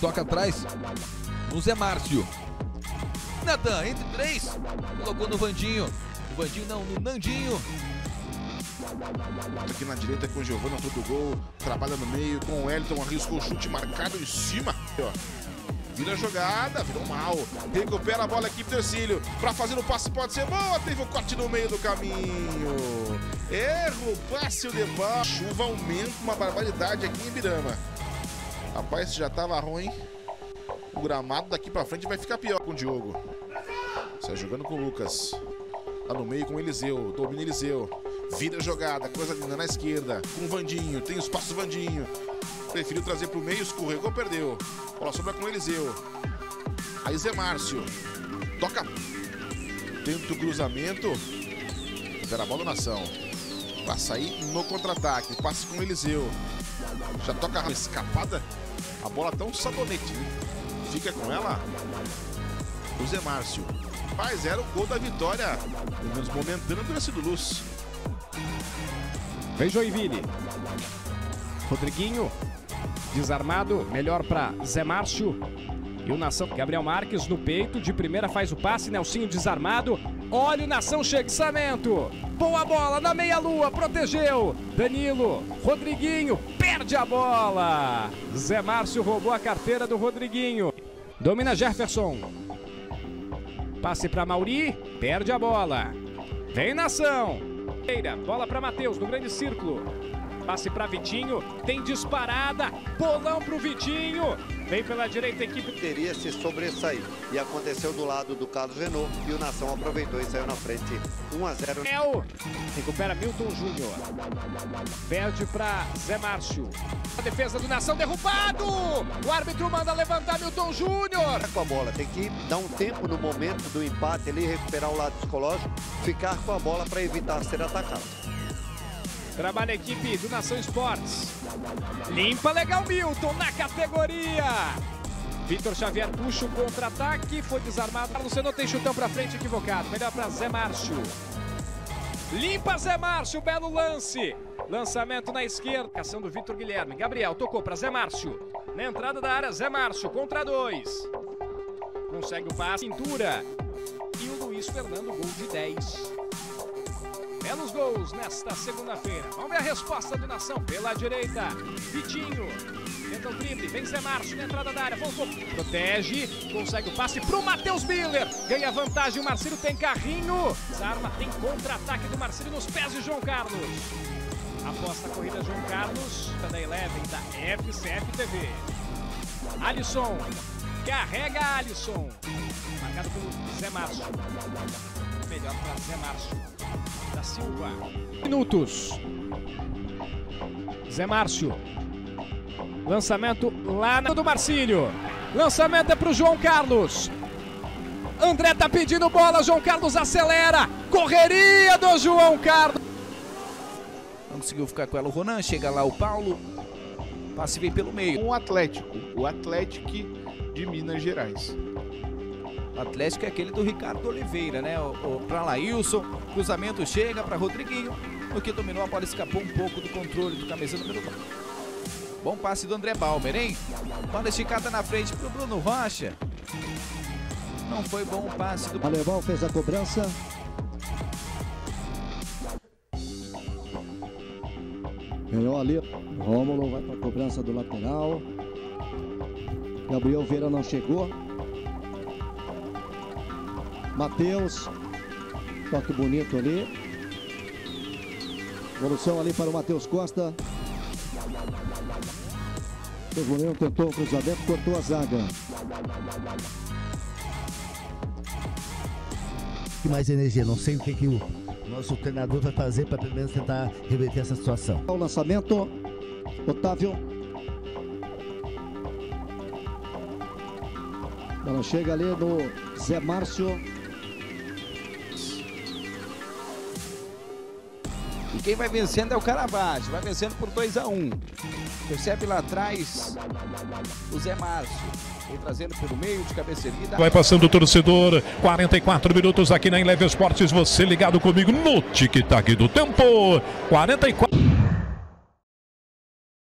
Toca atrás no Zé Márcio. Natan, entre três. Colocou no Vandinho. No Vandinho não, no Nandinho. Aqui na direita com o Giovanni, autor do gol. Trabalha no meio com o Elton, arriscou o chute marcado em cima. Vira a jogada, virou mal. Recupera a bola aqui, Tercílio. Pra fazer o passe pode ser boa. Teve o corte no meio do caminho. Erro, passe o debate. Chuva aumenta uma barbaridade aqui em Ibirama. Rapaz, já tava ruim. O gramado daqui pra frente vai ficar pior com o Diogo. Sai jogando com o Lucas. Lá no meio com o Eliseu. Domina Eliseu. Vira jogada, coisa linda na esquerda. Com o Vandinho. Tem o espaço do Vandinho. Preferiu trazer pro meio, escorregou, perdeu. Bola sobra com o Eliseu. Aí Zé Márcio. Toca. Tenta o cruzamento. Espera a bola na ação. Pra sair no contra-ataque. Passe com o Eliseu. Já toca a escapada. A bola tá um sabonete? Fica com ela. O Zé Márcio. Mas era o gol da vitória. Pelo menos momentâneo do Nascido Luz. Vem Joinville. Rodriguinho. Desarmado. Melhor para Zé Márcio. E o Nação. Gabriel Marques no peito. De primeira faz o passe. Nelsinho desarmado. Olha o Nação cheguiçamento. Boa bola na meia-lua. Protegeu. Danilo. Rodriguinho. Perde a bola. Zé Márcio roubou a carteira do Rodriguinho. Domina Jefferson. Passe para Mauri. Perde a bola. Vem Nação. Bola para Matheus no grande círculo. Passe para Vitinho. Tem disparada. Bolão para o Vitinho. Vem pela direita a equipe. Teria se sobressair. E aconteceu do lado do Carlos Renault. E o Nação aproveitou e saiu na frente 1 a 0. El. Recupera Milton Júnior. Perde para Zé Márcio. A defesa do Nação derrubado. O árbitro manda levantar Milton Júnior. Com a bola. Tem que dar um tempo no momento do empate ali, recuperar o lado psicológico, ficar com a bola para evitar ser atacado. Trabalha a equipe do Nação Esportes. Limpa legal Milton na categoria. Vitor Xavier puxa o contra-ataque, foi desarmado. Luciano tem chutão pra frente equivocado. Melhor para Zé Márcio. Limpa Zé Márcio, belo lance. Lançamento na esquerda. Cação do Vitor Guilherme. Gabriel tocou para Zé Márcio. Na entrada da área, Zé Márcio contra dois. Consegue o passe, cintura. E o Luiz Fernando, gol de 10. Belos gols nesta segunda-feira. Vamos ver a resposta de Nação pela direita. Vitinho. Tenta o drible. Vem Zé Márcio na entrada da área. Voltou. Protege. Consegue o passe pro Matheus Miller. Ganha vantagem. O Marcelo tem carrinho. Desarma. Tem contra-ataque do Marcelo nos pés de João Carlos. Aposta a corrida João Carlos. Da Eleven da FCF TV. Alisson. Carrega Alisson. Marcado pelo Zé Márcio. Melhor para Zé Márcio da Silva. Minutos. Zé Márcio. Lançamento lá na do Marcílio. Lançamento é para o João Carlos. André tá pedindo bola, João Carlos acelera. Correria do João Carlos. Não conseguiu ficar com ela o Ronan, chega lá o Paulo. Passe vem pelo meio. Um Atlético, o Atlético de Minas Gerais. Atlético é aquele do Ricardo Oliveira, né? O, o, para Laílson, cruzamento chega para Rodriguinho, o que dominou a bola escapou um pouco do controle do camisa número 9. Bom passe do André Balmer, hein? Bola esticada na frente pro Bruno Rocha. Não foi bom o passe do. Alemão fez a cobrança. Ganhou ali. Rômulo vai para a cobrança do lateral. Gabriel Vieira não chegou. Matheus. Toque bonito ali. Evolução ali para o Matheus Costa. O goleiro tentou o cruzamento, cortou a zaga. mais energia, não sei o que, que o nosso treinador vai fazer para pelo menos tentar reverter essa situação. O lançamento, Otávio. Ela chega ali no Zé Márcio. E quem vai vencendo é o Caravaggio, vai vencendo por 2 a 1 um. Percebe lá atrás o Zé Márcio. Vem trazendo pelo meio de cabeça erguida. Vai passando o torcedor. 44 minutos aqui na Eleve Esportes. Você ligado comigo no tic-tac do tempo. 44.